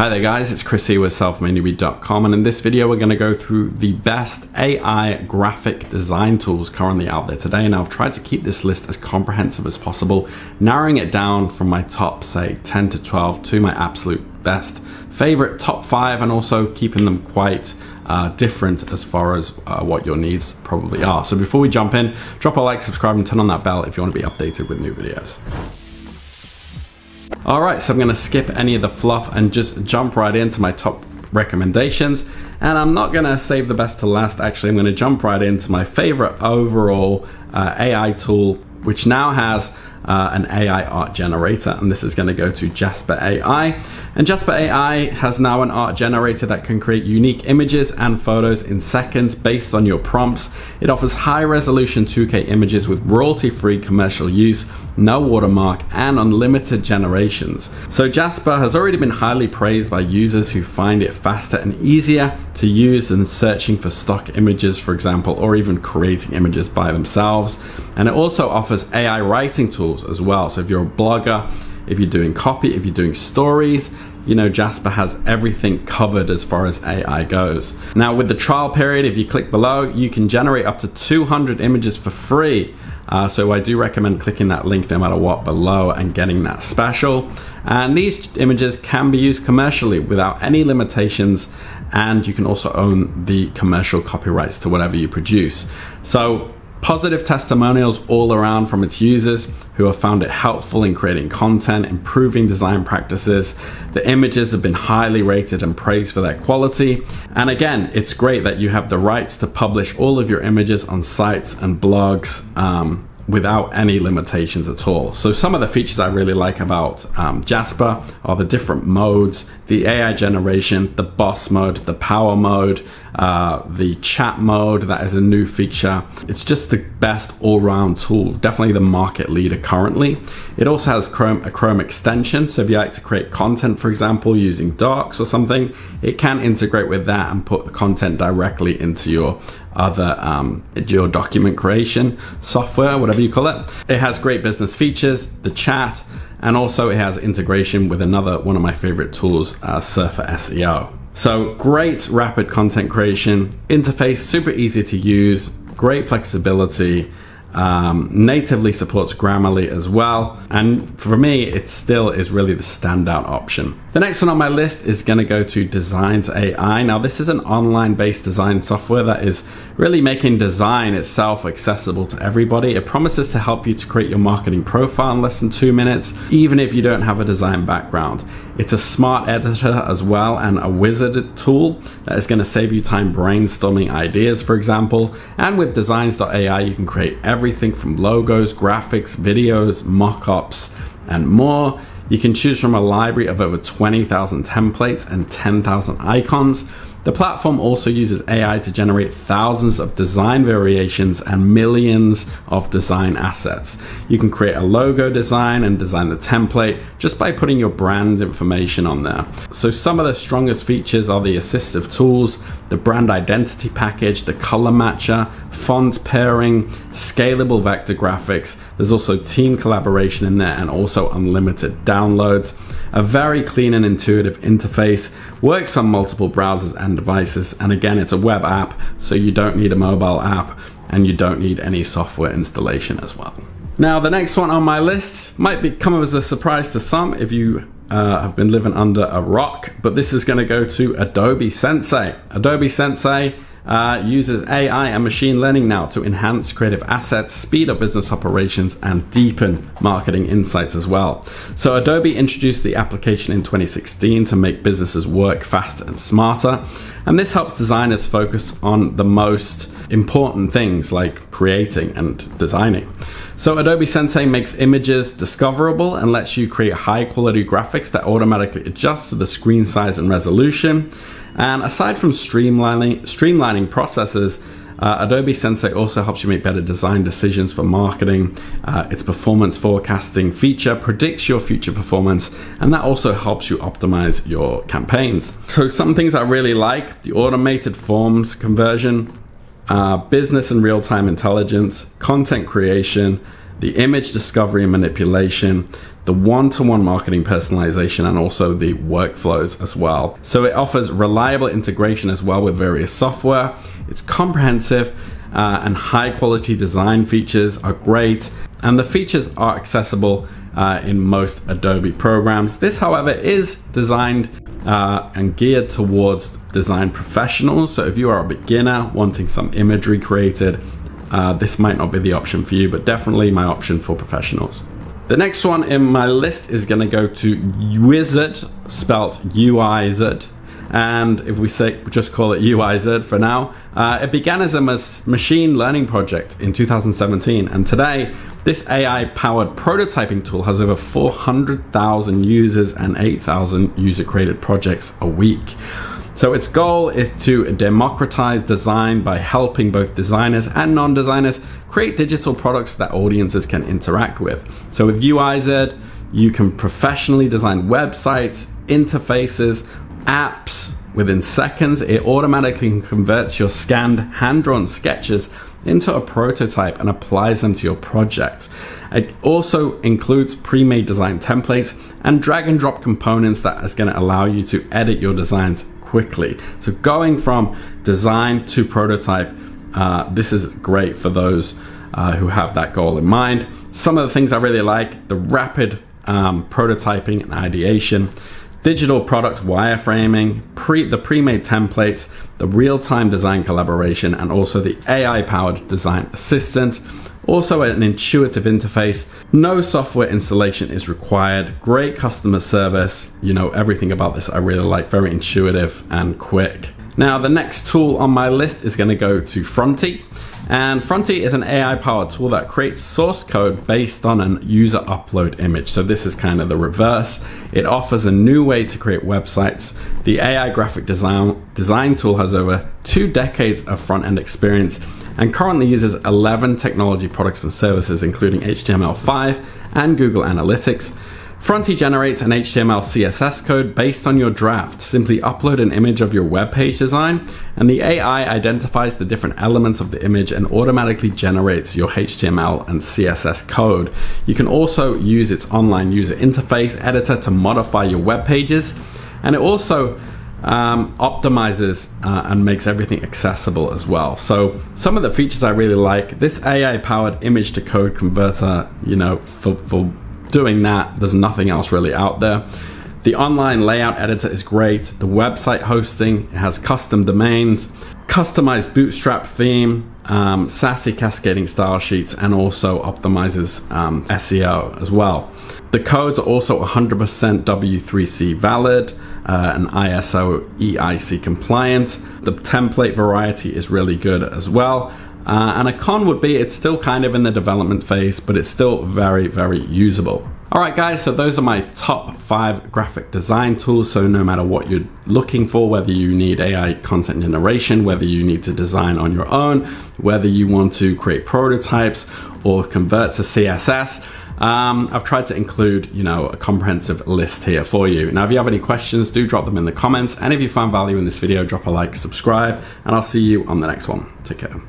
Hi there guys, it's Chris here with selfmadenewbie.com and in this video we're going to go through the best AI graphic design tools currently out there today and I've tried to keep this list as comprehensive as possible, narrowing it down from my top say 10 to 12 to my absolute best favorite top 5 and also keeping them quite uh, different as far as uh, what your needs probably are. So before we jump in, drop a like, subscribe and turn on that bell if you want to be updated with new videos. All right, so I'm gonna skip any of the fluff and just jump right into my top recommendations. And I'm not gonna save the best to last, actually, I'm gonna jump right into my favorite overall uh, AI tool, which now has uh, an AI art generator, and this is going to go to Jasper AI. And Jasper AI has now an art generator that can create unique images and photos in seconds based on your prompts. It offers high resolution 2K images with royalty free commercial use, no watermark, and unlimited generations. So Jasper has already been highly praised by users who find it faster and easier to use than searching for stock images, for example, or even creating images by themselves. And it also offers AI writing tools tools as well. So if you're a blogger, if you're doing copy, if you're doing stories, you know, Jasper has everything covered as far as AI goes. Now with the trial period, if you click below, you can generate up to 200 images for free. Uh, so I do recommend clicking that link no matter what below and getting that special. And these images can be used commercially without any limitations and you can also own the commercial copyrights to whatever you produce. So Positive testimonials all around from its users who have found it helpful in creating content, improving design practices. The images have been highly rated and praised for their quality. And again, it's great that you have the rights to publish all of your images on sites and blogs. Um, without any limitations at all. So some of the features I really like about um, Jasper are the different modes, the AI generation, the boss mode, the power mode, uh, the chat mode, that is a new feature. It's just the best all-round tool, definitely the market leader currently. It also has Chrome, a Chrome extension, so if you like to create content, for example, using Docs or something, it can integrate with that and put the content directly into your other um, your document creation software, whatever you call it. It has great business features, the chat, and also it has integration with another one of my favorite tools, uh, Surfer SEO. So great rapid content creation, interface super easy to use, great flexibility, um, natively supports Grammarly as well. And for me, it still is really the standout option. The next one on my list is going to go to Designs AI. Now, this is an online based design software that is really making design itself accessible to everybody. It promises to help you to create your marketing profile in less than two minutes, even if you don't have a design background. It's a smart editor as well and a wizard tool that is going to save you time brainstorming ideas, for example. And with Designs.ai, you can create everything from logos, graphics, videos, mock ups, and more. You can choose from a library of over 20,000 templates and 10,000 icons. The platform also uses AI to generate thousands of design variations and millions of design assets. You can create a logo design and design the template just by putting your brand information on there. So some of the strongest features are the assistive tools, the brand identity package, the color matcher, font pairing, scalable vector graphics. There's also team collaboration in there and also unlimited downloads. A very clean and intuitive interface, works on multiple browsers and devices, and again, it's a web app, so you don't need a mobile app and you don't need any software installation as well. Now, the next one on my list might be come as a surprise to some if you uh, have been living under a rock, but this is going to go to Adobe Sensei. Adobe Sensei uh, uses AI and machine learning now to enhance creative assets, speed up business operations, and deepen marketing insights as well. So, Adobe introduced the application in 2016 to make businesses work faster and smarter, and this helps designers focus on the most important things like creating and designing. So Adobe Sensei makes images discoverable and lets you create high quality graphics that automatically adjust to the screen size and resolution. And aside from streamlining, streamlining processes, uh, Adobe Sensei also helps you make better design decisions for marketing. Uh, its performance forecasting feature predicts your future performance, and that also helps you optimize your campaigns. So, some things I really like the automated forms conversion, uh, business and real time intelligence, content creation, the image discovery and manipulation, the one-to-one marketing personalization, and also the workflows as well. So it offers reliable integration as well with various software. It's comprehensive uh, and high quality design features are great. And the features are accessible uh, in most Adobe programs. This, however, is designed uh, and geared towards design professionals. So if you are a beginner wanting some imagery created, uh, this might not be the option for you, but definitely my option for professionals. The next one in my list is gonna go to Uizard, spelt U-I-Z and if we say just call it UIZ for now, uh, it began as a machine learning project in 2017, and today this AI-powered prototyping tool has over 400,000 users and 8,000 user-created projects a week. So its goal is to democratize design by helping both designers and non-designers create digital products that audiences can interact with. So with UIZ, you can professionally design websites, interfaces, apps within seconds. It automatically converts your scanned hand-drawn sketches into a prototype and applies them to your project. It also includes pre-made design templates and drag and drop components that is going to allow you to edit your designs quickly. So going from design to prototype, uh, this is great for those uh, who have that goal in mind. Some of the things I really like, the rapid um, prototyping and ideation, digital product wireframing, pre, the pre-made templates, the real-time design collaboration, and also the AI-powered design assistant. Also an intuitive interface. No software installation is required. Great customer service. You know, everything about this I really like. Very intuitive and quick. Now, the next tool on my list is gonna go to Fronty. And Fronty is an AI powered tool that creates source code based on an user upload image. So this is kind of the reverse. It offers a new way to create websites. The AI graphic design, design tool has over two decades of front end experience and currently uses 11 technology products and services, including HTML5 and Google Analytics. Fronty generates an HTML CSS code based on your draft. Simply upload an image of your web page design, and the AI identifies the different elements of the image and automatically generates your HTML and CSS code. You can also use its online user interface editor to modify your web pages, and it also um, optimizes uh, and makes everything accessible as well. So some of the features I really like, this AI powered image to code converter, you know, for, for doing that, there's nothing else really out there. The online layout editor is great. The website hosting has custom domains, customized bootstrap theme, um, sassy cascading style sheets, and also optimizes um, SEO as well. The codes are also 100% W3C valid uh, and ISO EIC compliant. The template variety is really good as well. Uh, and a con would be it's still kind of in the development phase, but it's still very, very usable. All right, guys, so those are my top five graphic design tools. So no matter what you're looking for, whether you need AI content generation, whether you need to design on your own, whether you want to create prototypes or convert to CSS, um, I've tried to include, you know, a comprehensive list here for you. Now, if you have any questions, do drop them in the comments. And if you found value in this video, drop a like, subscribe, and I'll see you on the next one. Take care.